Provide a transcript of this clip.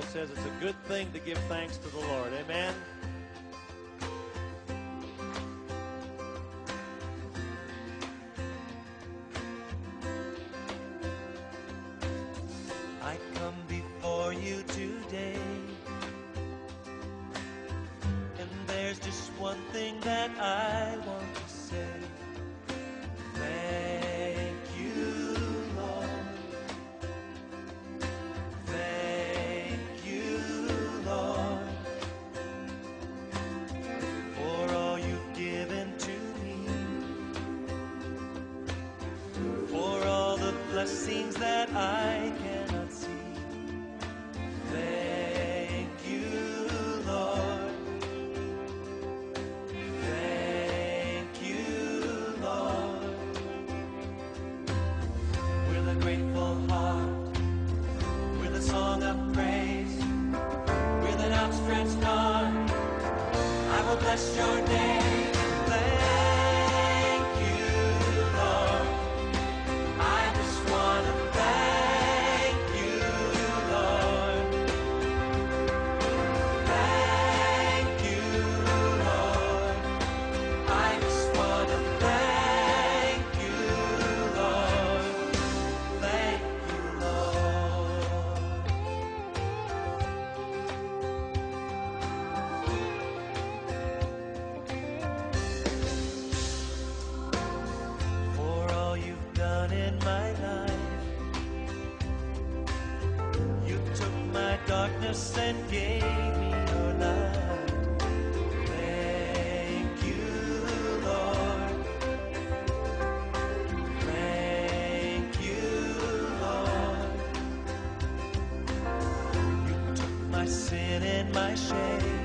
Bible says it's a good thing to give thanks to the Lord. Amen. I come before you today. And there's just one thing that I want to say. Blessings that I cannot see. Thank you, Lord. Thank you, Lord. With a grateful heart, with a song of praise, with an outstretched arm, I will bless your name. And gave me your light. Thank you, Lord. Thank you, Lord. You took my sin and my shame.